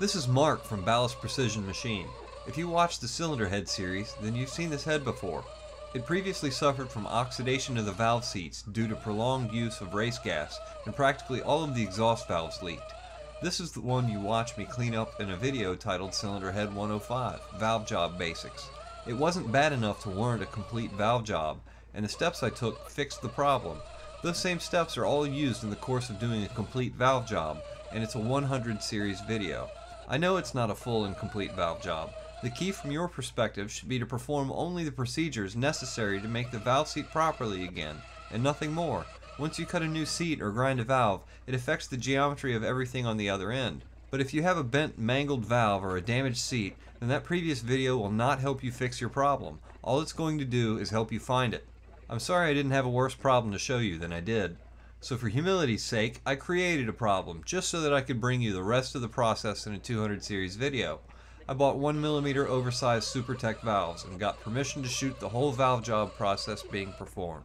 This is Mark from Ballos Precision Machine. If you watched the cylinder head series, then you've seen this head before. It previously suffered from oxidation of the valve seats due to prolonged use of race gas, and practically all of the exhaust valves leaked. This is the one you watched me clean up in a video titled Cylinder Head 105 Valve Job Basics. It wasn't bad enough to warrant a complete valve job, and the steps I took fixed the problem. Those same steps are all used in the course of doing a complete valve job, and it's a 100 series video. I know it's not a full and complete valve job. The key from your perspective should be to perform only the procedures necessary to make the valve seat properly again, and nothing more. Once you cut a new seat or grind a valve, it affects the geometry of everything on the other end. But if you have a bent, mangled valve or a damaged seat, then that previous video will not help you fix your problem. All it's going to do is help you find it. I'm sorry I didn't have a worse problem to show you than I did. So for humility's sake, I created a problem just so that I could bring you the rest of the process in a 200 series video. I bought 1mm oversized SuperTech valves and got permission to shoot the whole valve job process being performed.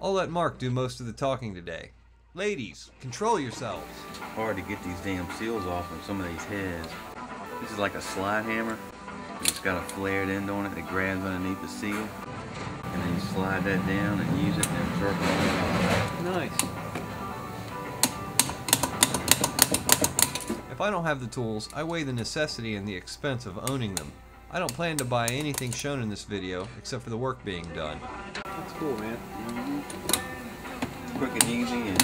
I'll let Mark do most of the talking today. Ladies, control yourselves. hard to get these damn seals off on some of these heads. This is like a slide hammer. It's got a flared end on it that grabs underneath the seal. And then you slide that down and use it and then circle it. Nice. If I don't have the tools, I weigh the necessity and the expense of owning them. I don't plan to buy anything shown in this video except for the work being done. That's cool, man. Quick and easy and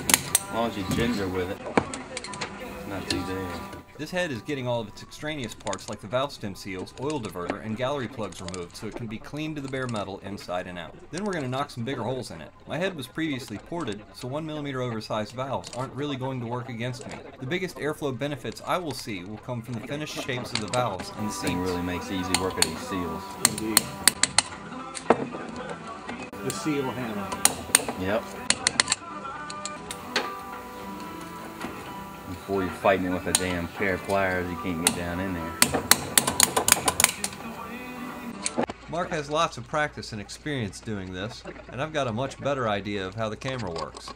as long as you ginger with it, it's not too bad. This head is getting all of its extraneous parts like the valve stem seals, oil diverter, and gallery plugs removed so it can be cleaned to the bare metal inside and out. Then we're going to knock some bigger holes in it. My head was previously ported, so 1mm oversized valves aren't really going to work against me. The biggest airflow benefits I will see will come from the finished shapes of the valves and the This thing really makes easy work of these seals. Indeed. The seal hammer. Yep. Before you're fighting it with a damn pair of pliers, you can't get down in there. Mark has lots of practice and experience doing this, and I've got a much better idea of how the camera works.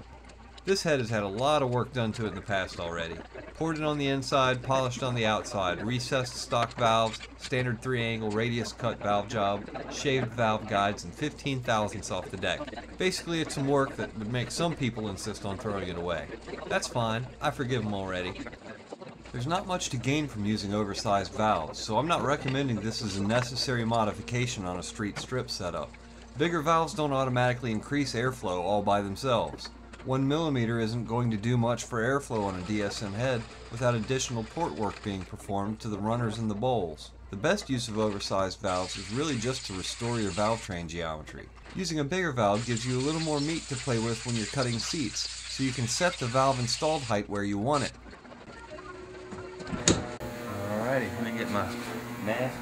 This head has had a lot of work done to it in the past already. Ported on the inside, polished on the outside, recessed stock valves, standard 3-angle radius cut valve job, shaved valve guides, and 15 thousandths off the deck. Basically, it's some work that would make some people insist on throwing it away. That's fine, I forgive them already. There's not much to gain from using oversized valves, so I'm not recommending this as a necessary modification on a street strip setup. Bigger valves don't automatically increase airflow all by themselves. 1mm isn't going to do much for airflow on a DSM head without additional port work being performed to the runners and the bowls. The best use of oversized valves is really just to restore your valve train geometry. Using a bigger valve gives you a little more meat to play with when you're cutting seats, so you can set the valve installed height where you want it. Alrighty, let me get my mask.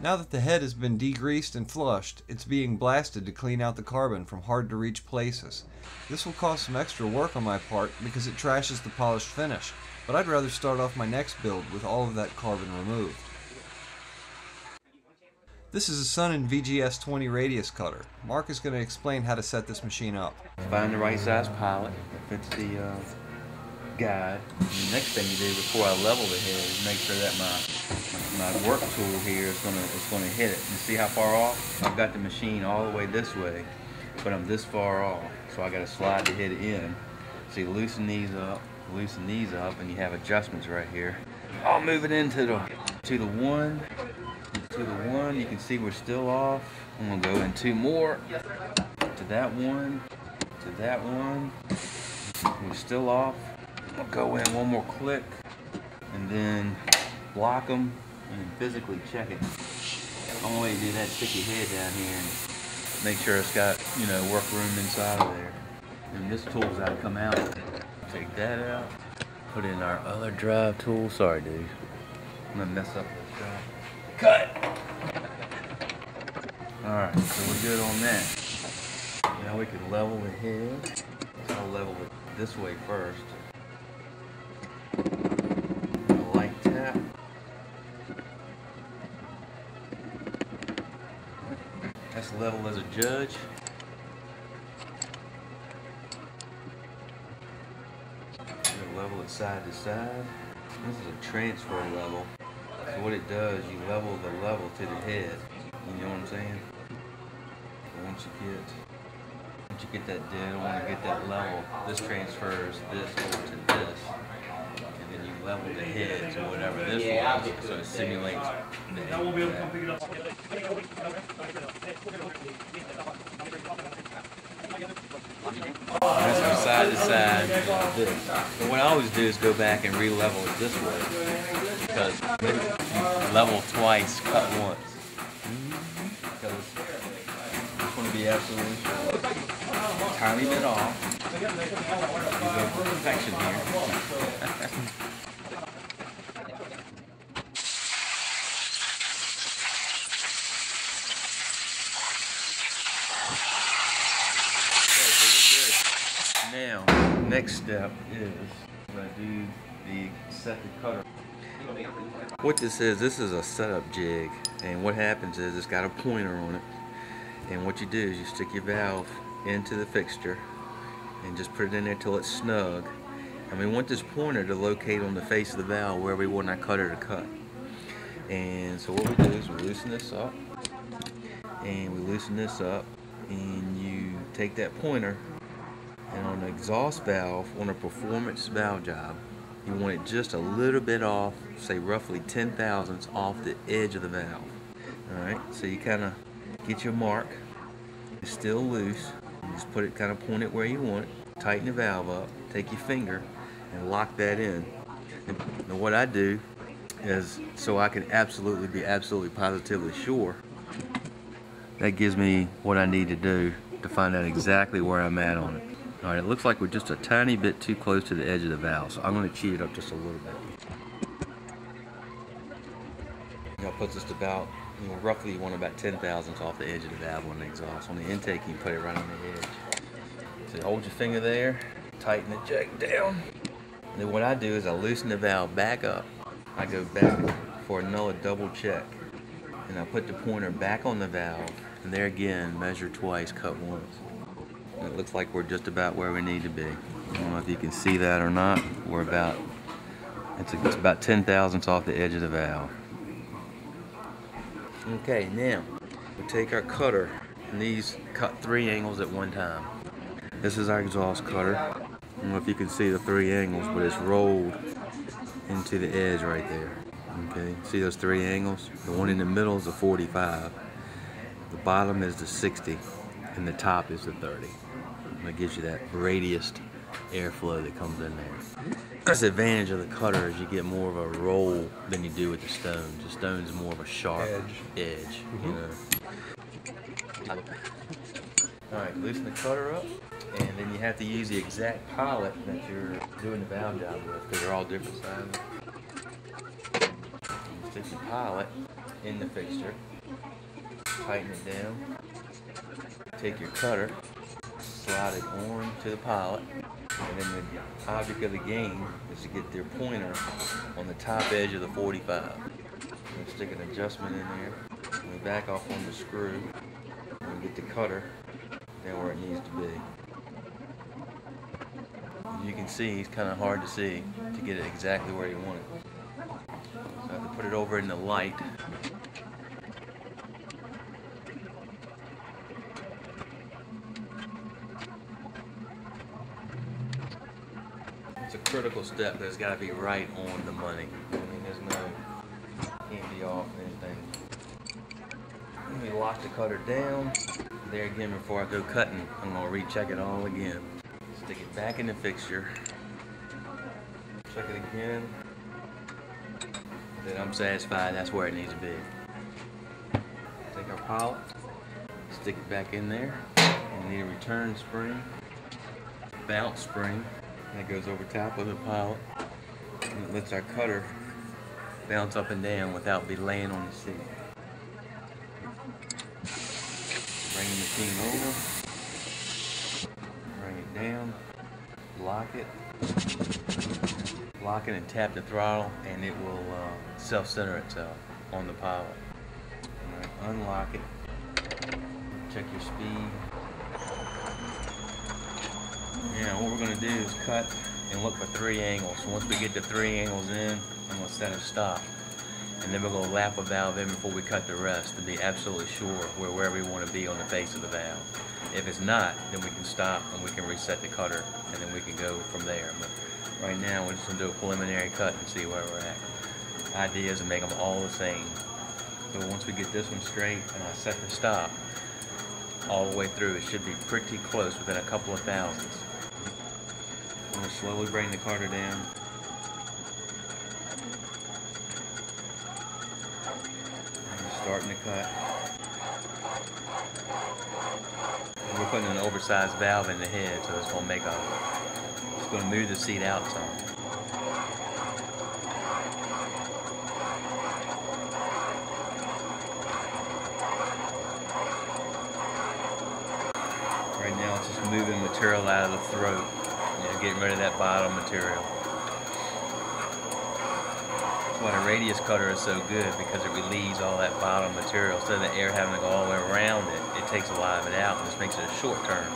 Now that the head has been degreased and flushed, it's being blasted to clean out the carbon from hard to reach places. This will cost some extra work on my part because it trashes the polished finish, but I'd rather start off my next build with all of that carbon removed. This is a Sunnen VGS20 radius cutter. Mark is going to explain how to set this machine up. Find the right size pilot fits the uh, guide. And the next thing you do before I level the head is make sure that my my work tool here is gonna is gonna hit it. You see how far off? I've got the machine all the way this way, but I'm this far off, so I got to slide the head in. So loosen these up, loosen these up, and you have adjustments right here. I'll move it into the to the one, to the one. You can see we're still off. I'm gonna go in two more to that one, to that one. We're still off. I'll go in one more click and then block them and physically check it. Only do that is stick your head down here and make sure it's got, you know, work room inside of there. And this tool's got to come out. Take that out. Put in our other drive tool. Sorry, dude. I'm gonna mess up this drive. Cut! Alright, so we're good on that. Now we can level the head. I'll level it this way first. Level as a judge. Level it side to side. This is a transfer level. So what it does, you level the level to the head. You know what I'm saying? But once you get once you get that dead on and get that level, this transfers this over to this. And then you level the head to whatever this was. So it simulates the head. of that. This from side to side. And what I always do is go back and re-level it this way. Because you level twice, cut once. Because just want to be absolutely sure. Tiny bit off. You go for perfection here. Okay, so we're good. Now, next step is I do the cutter. What this is, this is a setup jig, and what happens is it's got a pointer on it, and what you do is you stick your valve into the fixture and just put it in there till it's snug. And we want this pointer to locate on the face of the valve where we want our cutter to cut. And so what we do is we loosen this up, and we loosen this up, and you take that pointer and on an exhaust valve on a performance valve job you want it just a little bit off say roughly 10 thousandths off the edge of the valve. All right so you kind of get your mark. It's still loose. You just put it kind of point it where you want it. Tighten the valve up. Take your finger and lock that in. And what I do is so I can absolutely be absolutely positively sure that gives me what I need to do to find out exactly where I'm at on it. All right, it looks like we're just a tiny bit too close to the edge of the valve, so I'm going to cheat it up just a little bit. That puts us about, you know, roughly want about 10 thousandths off the edge of the valve on the exhaust. On the intake, you put it right on the edge. So hold your finger there, tighten the jack down. And then what I do is I loosen the valve back up. I go back for another double check. And I put the pointer back on the valve. And there again, measure twice, cut once. It looks like we're just about where we need to be. I don't know if you can see that or not. We're about, it's, it's about 10 thousandths off the edge of the valve. Okay, now we take our cutter and these cut three angles at one time. This is our exhaust cutter. I don't know if you can see the three angles, but it's rolled into the edge right there. Okay, see those three angles? The one in the middle is a 45. The bottom is the 60, and the top is the 30. That gives you that radius airflow that comes in there. That's the advantage of the cutter is you get more of a roll than you do with the stones. The stone's more of a sharp Edge. edge you mm-hmm. know. All right, loosen the cutter up, and then you have to use the exact pilot that you're doing the valve job with, because they're all different sizes. Stick the pilot in the fixture, tighten it down, take your cutter, slide it on to the pilot, and then the object of the game is to get their pointer on the top edge of the 45. And stick an adjustment in there, we back off on the screw, and get the cutter down where it needs to be. As you can see, it's kind of hard to see to get it exactly where you want it. So I have to put it over in the light. Critical step that's got to be right on the money. I mean, there's no, can't be off anything. Let me lock the cutter down. There again, before I go cutting, I'm gonna recheck it all again. Stick it back in the fixture. Check it again. Then I'm satisfied that's where it needs to be. Take our pilot, stick it back in there, and need a return spring, bounce spring that goes over top of the pilot, and it lets our cutter bounce up and down without be laying on the seat. Bring the machine over, bring it down, lock it, lock it and tap the throttle and it will uh, self-center itself on the pilot. Alright, unlock it, check your speed. Yeah, what we're going to do is cut and look for three angles. So once we get the three angles in, I'm gonna set a stop. And then we're gonna lap a valve in before we cut the rest to be absolutely sure we're where we wanna be on the face of the valve. If it's not, then we can stop and we can reset the cutter and then we can go from there. But right now we're just gonna do a preliminary cut and see where we're at. Idea is to make them all the same. So once we get this one straight and I set the stop, all the way through, it should be pretty close within a couple of thousandths. I'm gonna slowly bring the cutter down. I'm starting to cut. We're putting an oversized valve in the head, so it's gonna make a, it's gonna move the seat out some. Right now, it's just moving material out of the throat, getting rid of that bottom material. That's why the radius cutter is so good because it relieves all that bottom material. Instead of the air having to go all the way around it, it takes a lot of it out and just makes it a short turn.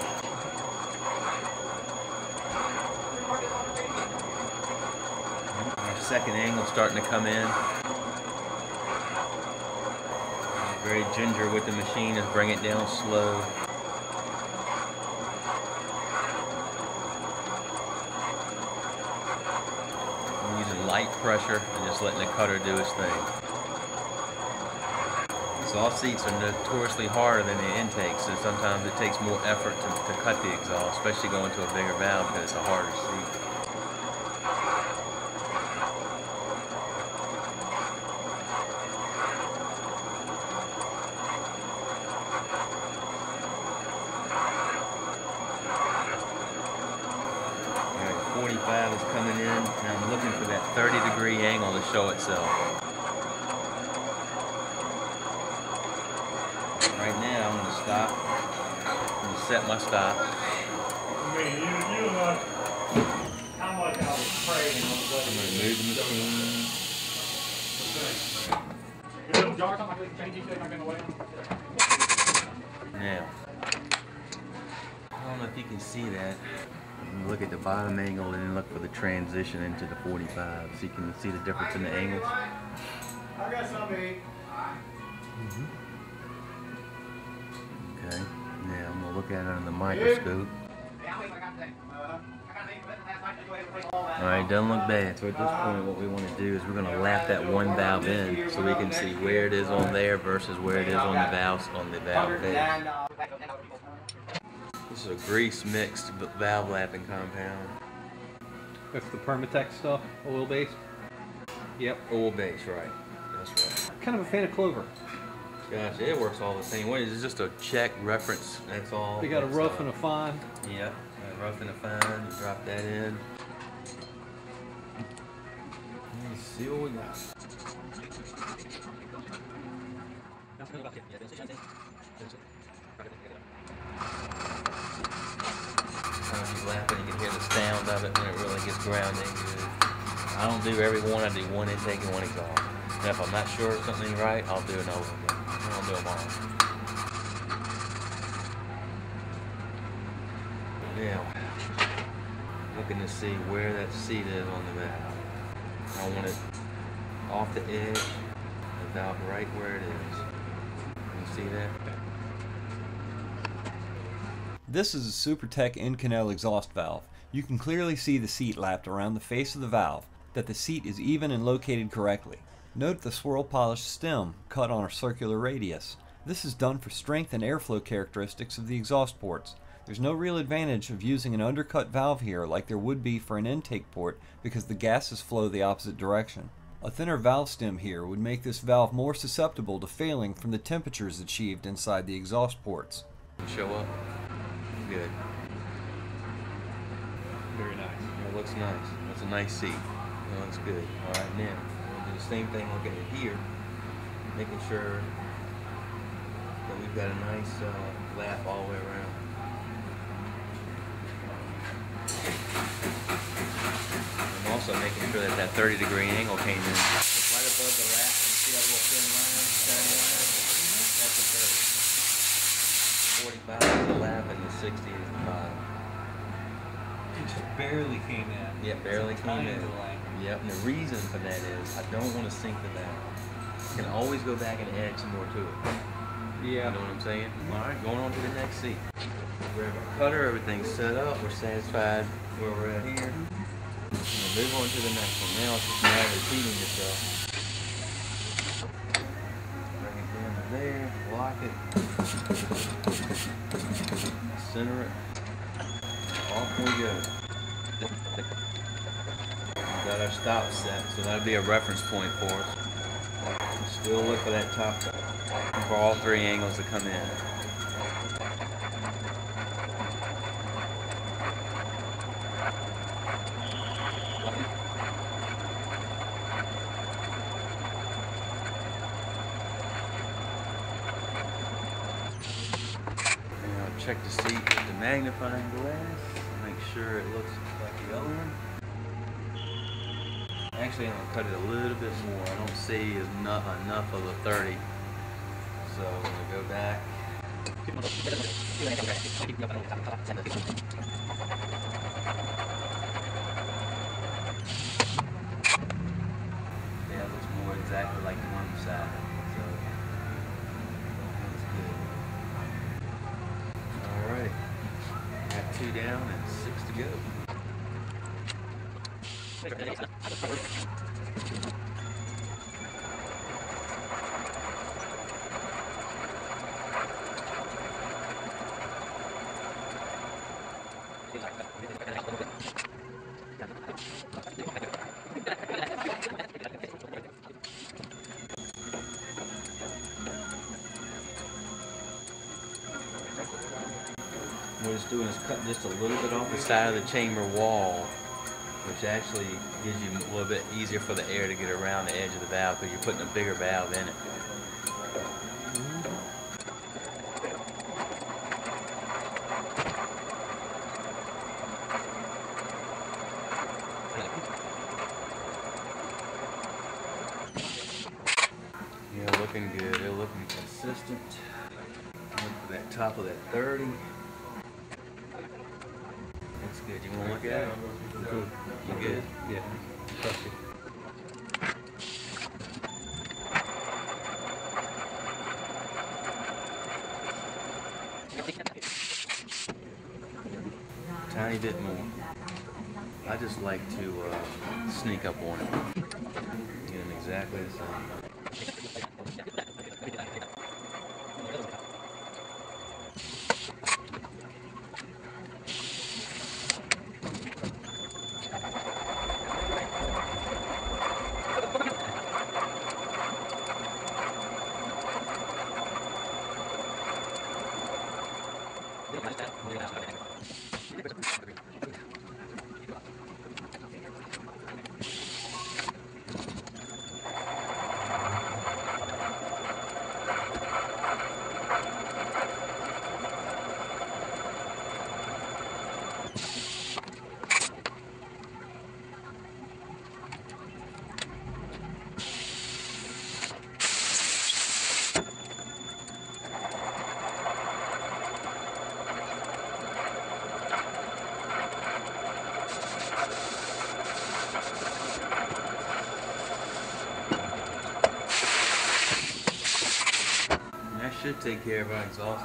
Our second angle starting to come in. Very ginger with the machine is bring it down slow. I'm using light pressure and just letting the cutter do its thing. Exhaust seats are notoriously harder than the intake, so sometimes it takes more effort to, to cut the exhaust, especially going to a bigger valve because it's a harder seat. Alright, 45 is coming in, and I'm looking for that 30 degree angle to show itself. Right now, I'm gonna stop. I'm gonna set my stop. I mean, you, you, uh, of like I was praying on the I'm gonna move the machine. Your little jar, something like that, change I'm gonna wait. Now, I don't know if you can see that. You look at the bottom angle and then look for the transition into the 45. So you can see the difference in the angles. I got some to eat. Okay. Now I'm gonna look at it under the microscope. Alright, doesn't look bad. So at this point what we want to do is we're gonna lap that one valve in so we can see where it is on there versus where it is on the valves on the valve face. This is a grease mixed valve lapping compound. That's the Permatex stuff, oil based. Yep. Oil base, right. That's right. Kind of a fan of Clover. Gotcha, it works all the same way. It's just a check reference, that's all. They got a rough and a fine. Yep, a rough and a fine, you drop that in. Let me see what we got. Sometimes you laugh and you can hear the sound of it when it really gets grounded good. I don't do every one, I do one intake and one exhaust. And if I'm not sure something's right, I'll do another one. Now, looking to see where that seat is on the valve. I want it off the edge, about right where it is. Can you see that? This is a SuperTech Inconel exhaust valve. You can clearly see the seat lapped around the face of the valve, that the seat is even and located correctly. Note the swirl polished stem cut on a circular radius. This is done for strength and airflow characteristics of the exhaust ports. There's no real advantage of using an undercut valve here like there would be for an intake port because the gases flow the opposite direction. A thinner valve stem here would make this valve more susceptible to failing from the temperatures achieved inside the exhaust ports. Show up. Good. Very nice. It looks nice. It's a nice seat. It looks good. All right, now we'll do the same thing looking at here, making sure that we've got a nice uh, lap all the way around. I'm also making sure that that 30 degree angle came in right above the lap. You see that little thin line, shiny line? That's a 30. 45 is the lap and the 60 is the bottom. It just barely came in. Yeah, barely came in. Yep, and the reason for that is I don't want to sink the valve. I can always go back and add some more to it. Yeah. You know what I'm saying? Mm-hmm. All right, going on to the next seat. We have our cutter, everything's set up. We're satisfied where we're at here. We'll move on to the next one. Now it's just a matter of repeating yourself. Bring it down to there, lock it, center it. Off we go. Our stop set, so that'll be a reference point for us. We'll Still look for that top for all three angles to come in. Check the seat with the magnifying glass. Make sure it looks like the other one. Actually, I'm gonna cut it a little bit more. I don't see enough enough of the 30. So I'm gonna go back. What it's doing is cutting just a little bit off the side of the chamber wall, which actually gives you a little bit easier for the air to get around the edge of the valve because you're putting a bigger valve in it. Uh, sneak up on it. Get exactly the same. And that should take care of our exhaust.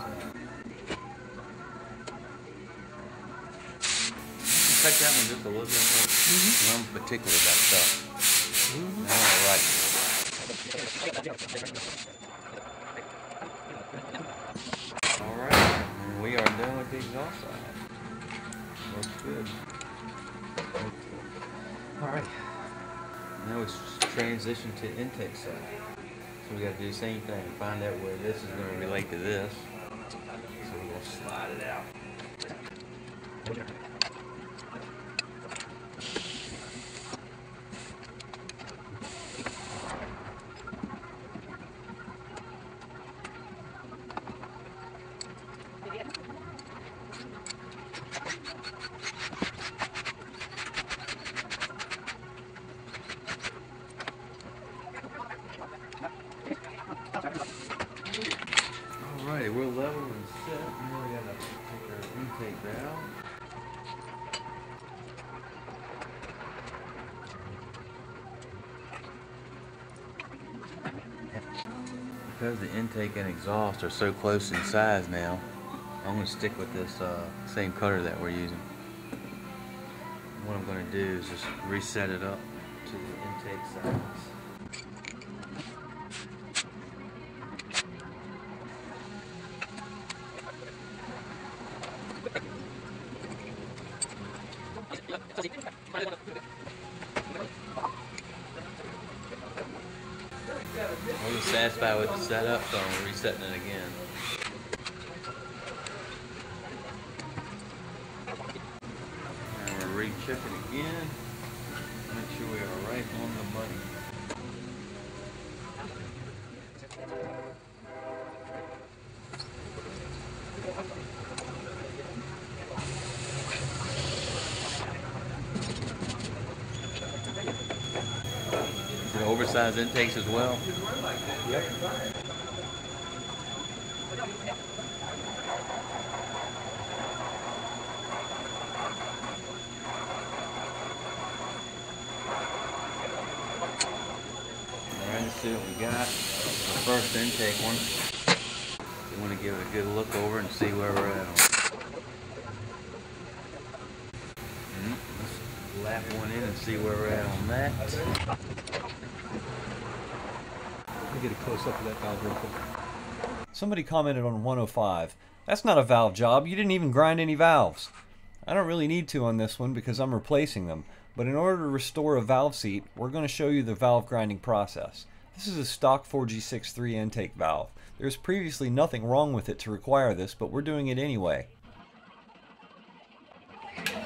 Cut that one just a little bit more. Mm-hmm. I'm particular about stuff. Mm-hmm. All right. All right. And we are done with the exhaust side. Looks good. All right. Now it's transition to intake side. So we got to do the same thing. Find out where this is to relate to this. So we're to slide it out. Because the intake and exhaust are so close in size now, I'm going to stick with this uh, same cutter that we're using. What I'm going to do is just reset it up to the intake size. Wasn't satisfied with the setup, so I'm resetting it again. And we're recheck it again. Make sure we are right on the money. Oversized intakes as well? Yep. See what we got. The first intake one. We want to give it a good look over and see where we're at. Mhm, Let's lap one in and see where we're at on that. Me get a close up of that valve real quick. Somebody commented on 105. That's not a valve job. You didn't even grind any valves. I don't really need to on this one because I'm replacing them. But in order to restore a valve seat, we're going to show you the valve grinding process. This is a stock 4G63 intake valve. There's previously nothing wrong with it to require this, but we're doing it anyway.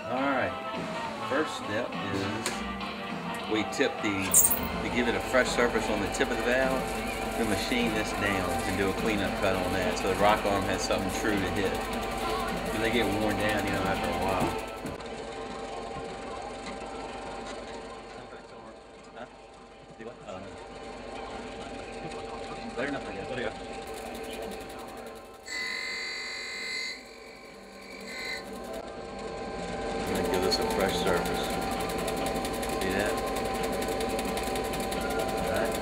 Alright, first step is we tip the, we give it a fresh surface on the tip of the valve, we machine this down and do a cleanup cut on that so the rock arm has something true to hit. They get worn down, you know, after a while. Huh? Do what? I don't know. Better enough, I guess. I'm gonna give this a fresh surface. See that? Alright.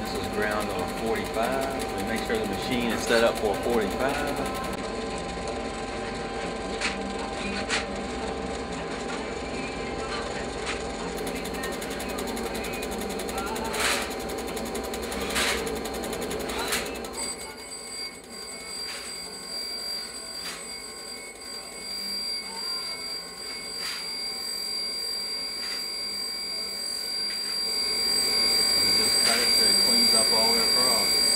This is ground on a 45. We make sure the machine is set up for a 45. And just cut it so it cleans up all the way across.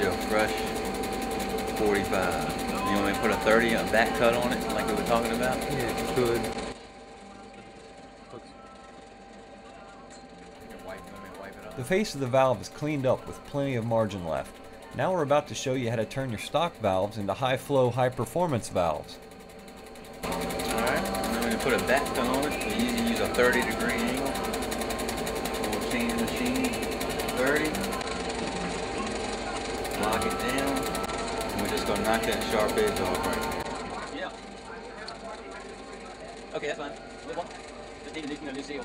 That gives you a fresh 45. You want me to put a 30, a back cut on it, like we were talking about? Yeah, if you could. The face of the valve is cleaned up with plenty of margin left. Now we're about to show you how to turn your stock valves into high flow, high performance valves. Alright, and then we're going to put a back cut on it. We usually use a 30 degree angle. So we'll change the machine 30. Lock it down. And we're just going to knock that sharp edge off right here. Yeah. Okay, that's fine. Move on. Just need a new, new seal.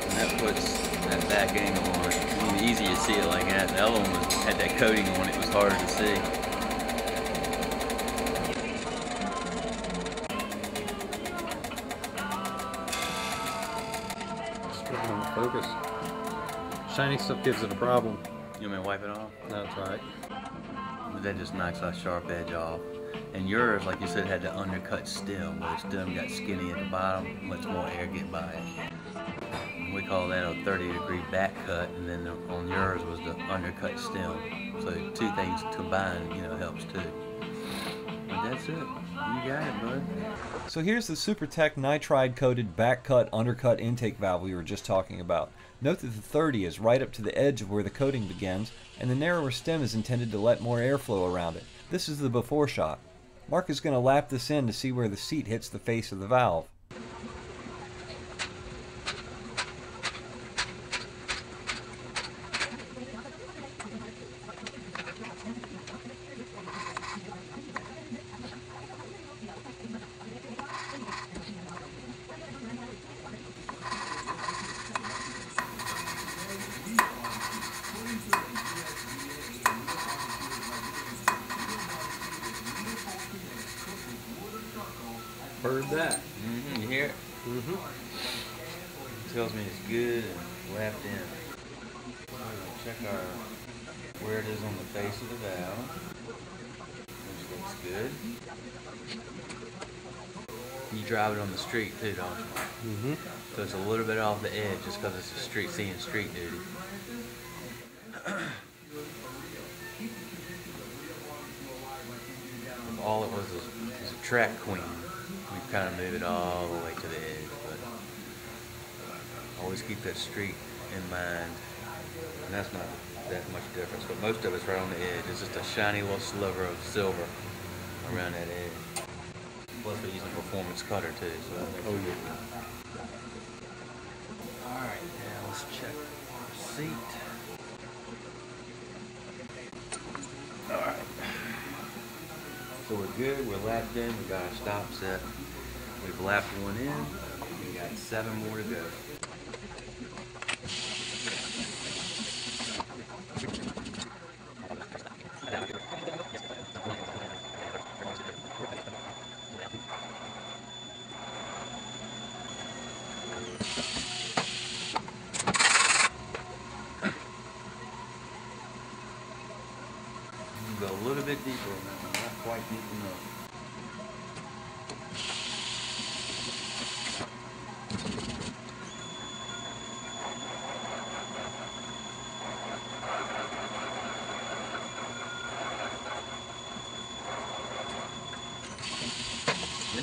And that puts that back angle on Easy to see it like that. The other one was, had that coating on it. It was harder to see. Just put it on focus. Shiny stuff gives it a problem. You want me to wipe it off? That's right. But that just knocks that sharp edge off. And yours, like you said, had the undercut stem, but it still got skinny at the bottom, lets more air get by it. Call that a 30 degree back cut, and then the, on yours was the undercut stem. So two things combined, you know, helps too. And that's it. You got it, bud. So here's the Supertech nitride coated back cut undercut intake valve we were just talking about. Note that the 30 is right up to the edge of where the coating begins, and the narrower stem is intended to let more airflow around it. This is the before shot. Mark is going to lap this in to see where the seat hits the face of the valve. All it was was, is a track queen, we kind of move it all the way to the edge, but always keep that street in mind. And that's not that much difference, but most of it's right on the edge. It's just a shiny little sliver of silver around that edge. Plus we're using a performance cutter too, so Oh, yeah. Alright, now let's check our seat. Good, we're lapped in, we got our stop set. We've lapped one in, we got seven more to go. Go a little bit deeper on that one, quite deep enough.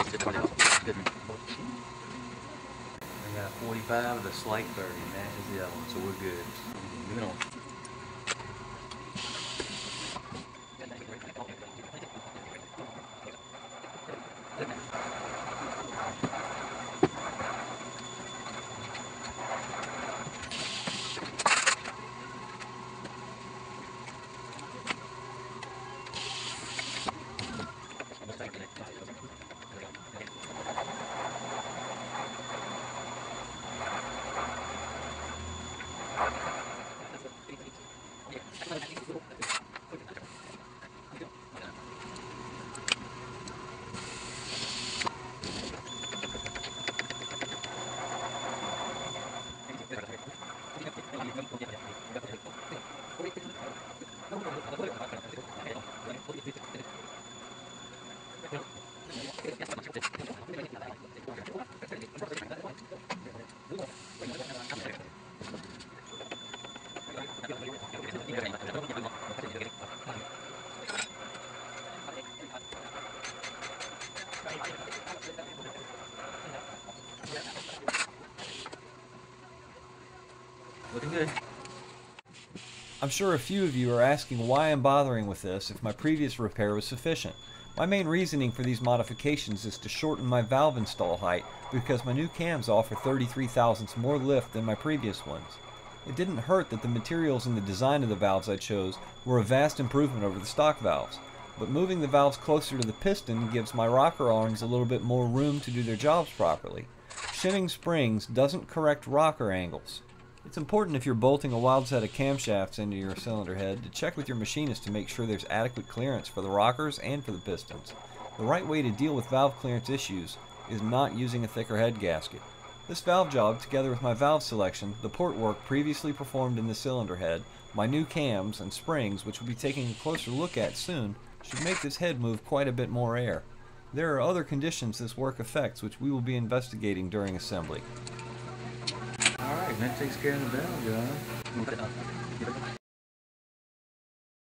I got 45 with a slight 30, matches the other one, so we're good. Looking good. I'm sure a few of you are asking why I'm bothering with this if my previous repair was sufficient. My main reasoning for these modifications is to shorten my valve install height because my new cams offer 33 thousandths more lift than my previous ones. It didn't hurt that the materials and the design of the valves I chose were a vast improvement over the stock valves, but moving the valves closer to the piston gives my rocker arms a little bit more room to do their jobs properly. Shimming springs doesn't correct rocker angles. It's important if you're bolting a wild set of camshafts into your cylinder head to check with your machinist to make sure there's adequate clearance for the rockers and for the pistons. The right way to deal with valve clearance issues is not using a thicker head gasket. This valve job, together with my valve selection, the port work previously performed in the cylinder head, my new cams and springs, which we'll be taking a closer look at soon, should make this head move quite a bit more air. There are other conditions this work affects which we will be investigating during assembly. Alright, that takes care of the valve, job.